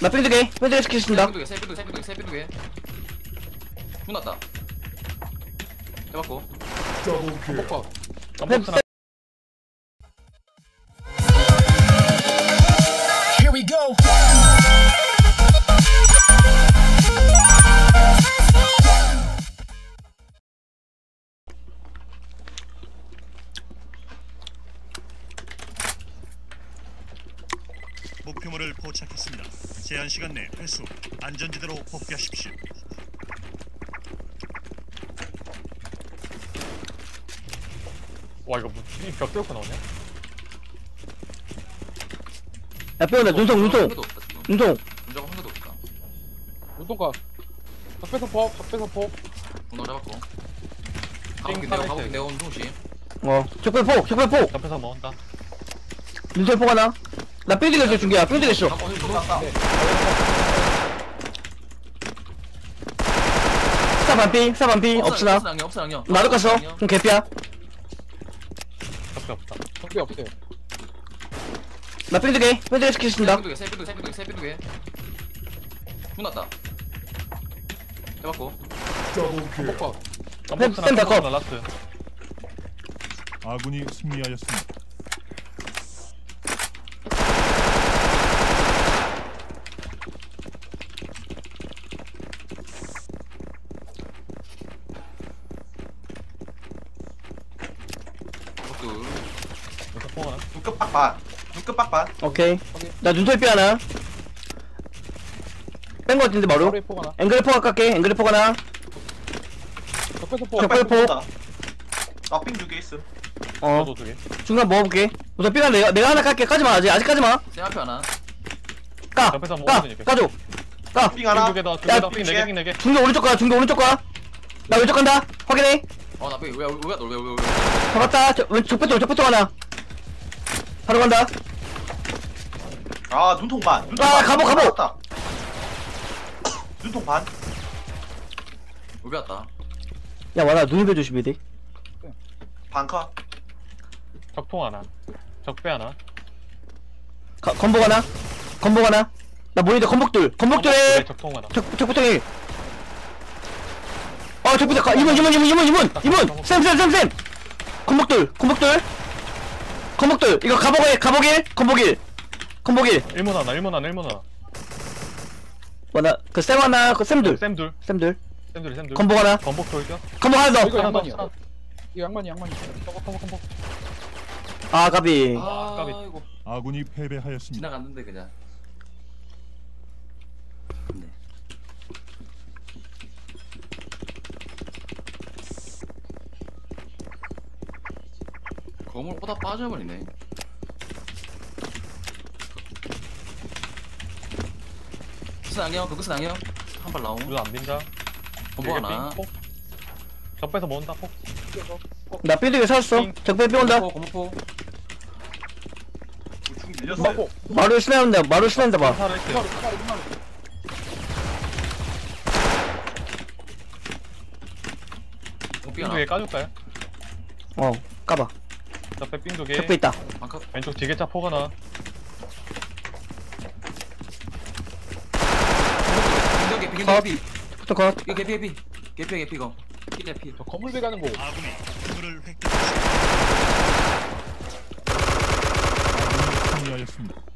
나 삐두개 삐두개 시키겠습니다. 세 삐두개 세 삐두개 세 삐두개 세 삐두개. 문 났다. 해봤고. 폭파 펜- 펜- 목표물을 포착했습니다. 제한 시간 내 회수, 안전지대로 복귀하십시오. 와 이거 뭐벽 뚫고 나오냐? 야 삐온다 눈송 눈송 눈송 문제가 한 개도 없다. 운동가. 적배서 폭 적배서 폭 문어 잡았고. 띵 가볼게 내가. 가볼게 내가 운동시 어 적배 폭 적배폭 적배서 먹는다. 눈송 폭 하나 나줘 준비야 삐두개 줘 가고 어디 들어갔다 사 반피 사 반피. 없으나 없으나? 없으나 나도 갔어 그럼 개피야. 적배 없다. 적배 없어요. 나 삐두개 삐두개 시키겠습니다. 세 삐두개 세 삐두개 세 삐두개 세 삐두개. 문 났다. 해봤고. 폭파 펜- 펜 바꿔. 날랐어요. 아군이 승리하였습니다. 둘 이거 폭 하나 빡반 눈끝 빡반 오케이. 나 눈털 삐 하나. 뺀 거 같은데 바로? 허리 폭 하나. 앵글 폭 깎게. 앵글 적배서 폭 적배 폭. 나삥 두개 있음. 어. 저도 두 개. 중간 먹어볼게. 우선 삐가 내가 내가 하나 깎게. 까지 마 아직. 아직 까지마. 세 앞에 하나. 까! 옆에서 까! 까줘. 까! 삥 하나. 두개다 야, 두개다 삥네개 삥네개. 중도 오른쪽 가 중도 오른쪽 가 나 왼쪽 간다. 확인해. 어나 왜, 왜, 왜, 왜, 왜, 왜, 왜, 잡았다. 저, 왼 적배쪽 적배쪽 하나 바로 간다. 아 눈통 반. 눈통 아, 반. 가보, 가보. 맞다. 눈통 반. 왜 왔다. 야 와나 눈을 조심해야 돼 반카 적통 하나. 적배 하나. 가, 건복 하나? 건복 하나? 나 모니터 건복들 건복들 네, 해 적통 하나. 적, 적배통 해 어, 적배통 가, 이문, 이문, 이문, 이문, 이문, 이문! 쌤, 쌤, 쌤, 쌤! 건복들, 건복들! 건복들, 이거 가복일, 가복일, 건복일! 건복일! 일문 하나 일문 하나 일문 하나 뭐, 나, 그쌤 하나, 그 쌤들, 쌤둘 쌤들. 쌤둘 쌤둘 건복 하나, 건복 돌격 건복 하나 이거 더! 양반이야 이거 양반이 양반이 건복 건복 건복 아, 가비. 아 까비. 이거 아군이 패배하였습니다. 지나갔는데 그냥 네. 거물 오다 빠져버리네. 무슨 안경 그것은 안경 한발 나옴. 눈안 빈다. 건보 하나. 폭? 적배서 먹는다 폭? 나 삐리게 살았어. 적배 삐 온다. 건보포 중 밀렸어 마루 스나온다, 마루 스나온다 봐. 삥 하나. 두개 까줄까요? 어, 까봐. 적배 삥 두개 적배 있다. 반컷 왼쪽 지게차 폭 하나 개피 개피 컷. 개피 또 컷. 이거 개피 개피 개피 개피 이거 피자 피 저 건물배 가는 거 아군이. 아군이 승리하였습니다.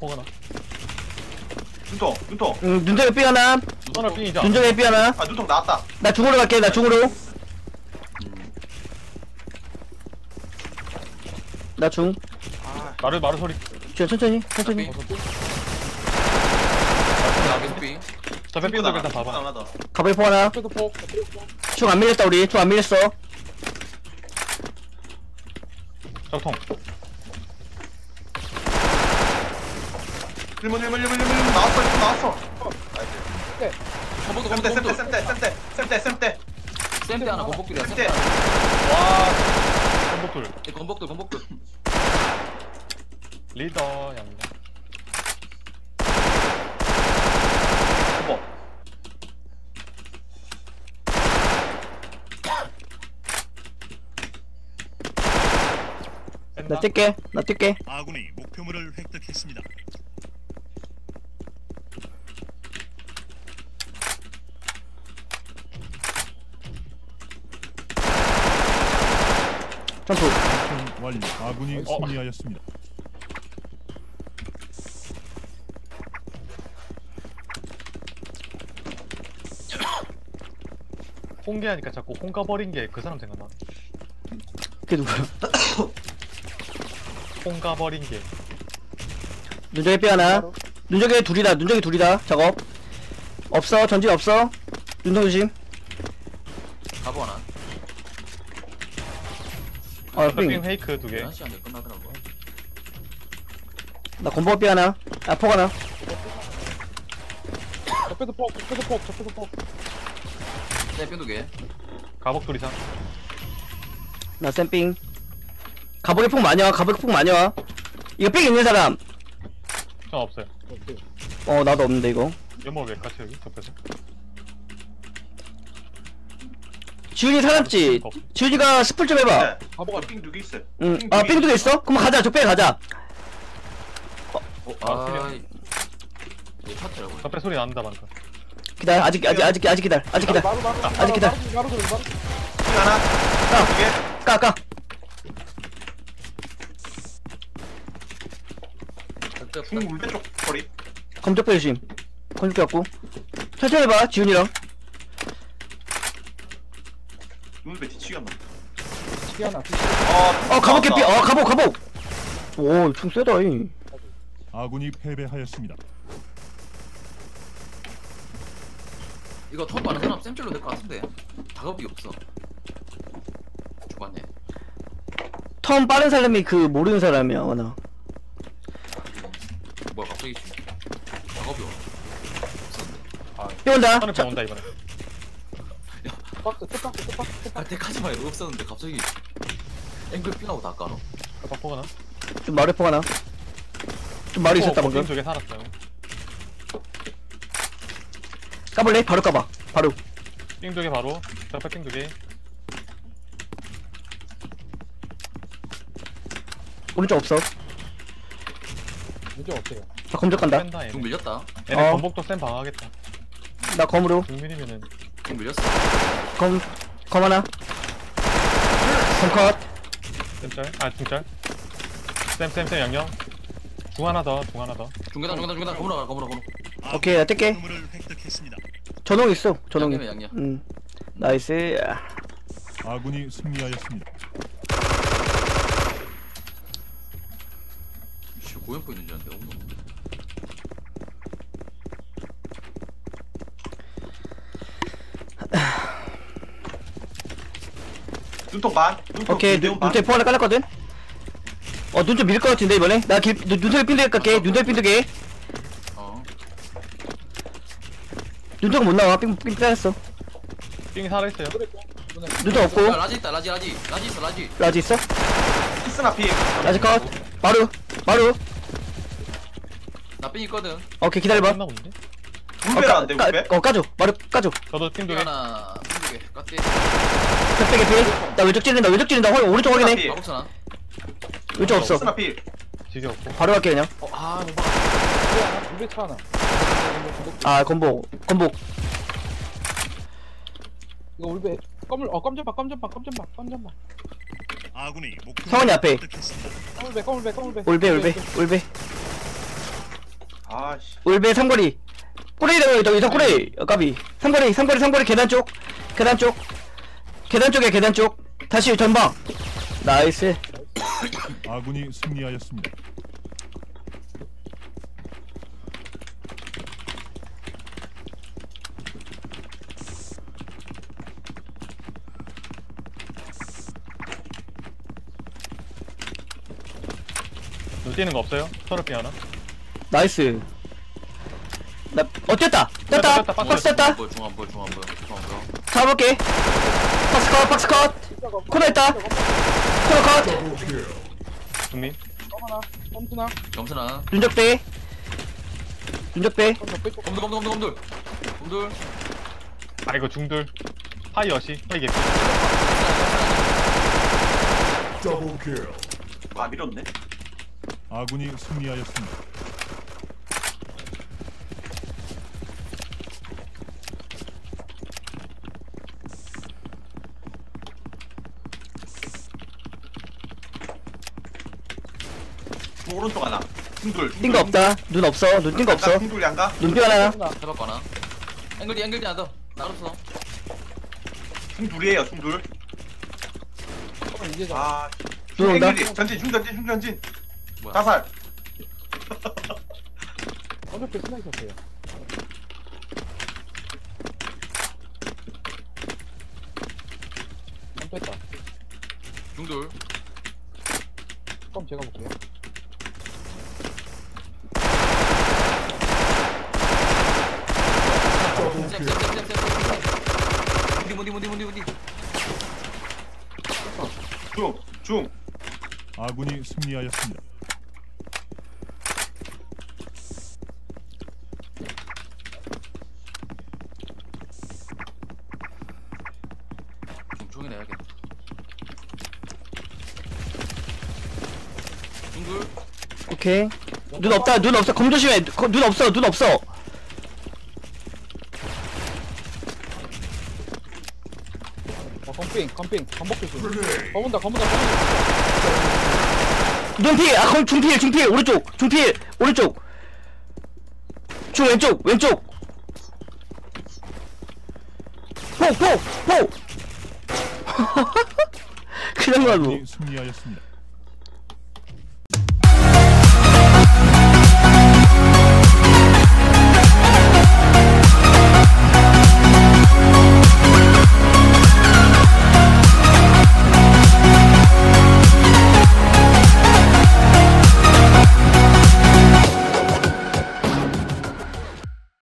폭 하나 눈통 눈통 응, 눈적에 삐 하나. 눈을 삥이죠 눈적에 삐 하나. 아 눈통 나왔다 나 중으로 갈게, 나 중으로. 나 중. 아 마루 마루 소리 저 천천히, 천천히. 삐. 나 계속 삐 적배 삥 두개 일단 봐봐 하나 더 가버리 포 하나. 적배도 폭중안 밀렸다, 우리. 중안 밀렸어. 적통 1문 1문 1문 1문 나왔어 1문 나왔어. 네. 쌤때 쌤때 쌤때 쌤때 쌤때. 하나 건복들이야 쌤때. 와 전복돌. 건복들 건복들 리더 양양 나 뛸게 나 뛸게. 아군이 목표물을 획득했습니다. 점프 미션 완료. 아군이 어. 승리하였습니다. 홍게하니까 자꾸 홍가 버린 게 그 사람 생각나. 그게 누구야 홍가 버린 게. 눈적에 삐 하나 눈적에 둘이다 눈적에 둘이다 작업 없어 전진 없어 눈동 조심 어삥 빙 페이크 두 개. 11시 안에 끝나더라고. 나 건보 삐 하나 아 폭 하나 적배서 폭 적배서 폭 적배서 폭 네, 뼈두 개. 가복 둘 이상. 나 쌤삥 가복에 폭 많이 와 가복에 폭 많이 와 이거 삥 있는 사람 전 없어요. 어 나도 없는데 이거 연못 왜 같이 여기 접해서. 지훈이 살았지 지훈이가 스풀 좀 해봐 네. 가보가 삥 두개 있어요. 응아 삥두개 있어? 그럼 가자 적배 가자 어, 아, 아. 접해 소리 난다 방금. 기다려 아직 아직 아직 아직 기다려 아직 기다려 아직 기다려. 삥 하나. 두 개. 까 까 절대 없다. 중 울배 쪽 거리. 검적배 조심 검적배 갖고 천천히 해봐 지훈이랑 울배 뒤치기 한 번. 피 하나 어, 어 가복 개삐 어 가복 가복 오총 세다 이 아군이 패배하였습니다. 이거 톱 많은 사람 쌤줄로 될 것 같은데. 작업이 없어. 죽었네. 턴 빠른 사람이 그 모르는 사람이야 워낙 뭐야, 갑자기 작업이 없었는데. 삐 온다 하늘 병 온다 이번에. 박스 끝박스 끝박스 아, 끝박스 때까지만 해도 없었는데 갑자기 앵글 삐나고 다 까노. 박포가 나. 좀 마루 포가 나 좀 마루 있었다 방금 쪽에 살았어요. 까볼래? 바로 까봐 바로 띵두개 바로. 접해 띵두 개. 오른쪽 없어 문제 없어요 나 검적 간다 뺀다. 밀렸다. 얘네 어. 건복도 센 방하겠다. 나 검으로 중밀이면은 중 밀렸어. 검, 검 하나 검컷 쌤짤. 아 중짤. 쌤쌤쌤 양념. 중 하나 더. 중 하나 더. 중계단, 중계단, 중계단. 거물어 가, 거물어, 거물어. 오케이, 나 획득했습니다. 전홍 있어 전홍이 양념이야, 양념. 음 나이스 아군이 승리하였습니다. 씨, 고연포 있는 줄 알았는데. 없노. 눈통 반. 눈통 오케이 눈통 눈, 반. 눈썹 포 하나 깔았거든 어 눈 좀 밀 것 같은데 이번에 나 길, 눈, 눈썹 핀두개 깔게 눈썹 핀두개 어. 눈썹 못 나와 삥삥 빼놨어 띵 살아있어요. 야, 없고 라지 있다, 라지, 라지. 라지 있어, 라지. 라지 있어? 키스나 피. 라지 컷 마루 마루 나삥 있거든. 오케이 기다려봐 끝나 본데? 울배라 안 돼, 까, 울배. 어 까줘 마루 까줘 저도 띵두 개. 하나, 두. 깎게. 적배 개피 나 왼쪽 찌른다 왼쪽 찌른다 헐, 오른쪽 확인해 피. 가복선아. 왼쪽 없어 키스나 피. 지겹고. 바로 갈게 그냥 어, 아, 못 봐. 울배 차 하나 아 건복 건복 이거 울배 껌을 어 껌좀봐 껌좀봐 껌좀봐 껌좀봐 아군이 목표물을 성원이 앞에. 껌울배 껌울배 껌울배 올배 올배 올배 아씨. 올배 삼거리 꼬레이다 여기 여기 꼬레이 어, 까비 삼거리 삼거리 삼거리 계단 쪽 계단 쪽 계단 쪽에 계단 쪽 다시 전방 nice 아군이 승리하였습니다. 눈 뛰는 거 없어요? 서럽게 하나. 나이스 나어 뗐다 뗐다 뗐다, 뗐다, 박스 뗐다 중안 보여, 중안 보여. 중안 보여. 잡아볼게 박스 컷 박스 컷 코너 있다 코너 컷 중미. 껌 하나 껌투나 점수나. 눈적배 눈적배 껌 적배 쪽 검들, 검들, 검들, 검들. 검들. 아 이거 중둘. 하이 여시. 하이 개피. 아 밀었네 아군이 승리하였습니다. 오른쪽 하나. 중돌 뛴거 없다. 눈 없어. 눈뛴거 없어. 중돌 양가 눈뼈 하나 해봤거나. 앵글디 앵글디 안더. 나갔어 중돌이에요 중돌 어, 이제 좀아눈 온다. 앵글이 전진 중 전진 중 전진. 뭐야? 자살. 어저께 스나 있었어요. 안 뺐다. 중돌 그럼 제가 볼게요. 무디 무디 무디 무디 무디 중중 아군이 승리하였습니다. 중총이라 해야겠다. 중돌 오케이. 눈 없다. 눈 없어. 검 조심해. 거- 눈 없어. 눈 없어 어, 컴핑, 컴핑, 반복 조심. 검은다, 검은다, 검은다. 눈필 아검 중필 중필! 오른쪽 중필! 오른쪽. 중 왼쪽 왼쪽. 폭 폭 폭! 그냥 가도. 승리하였습니다.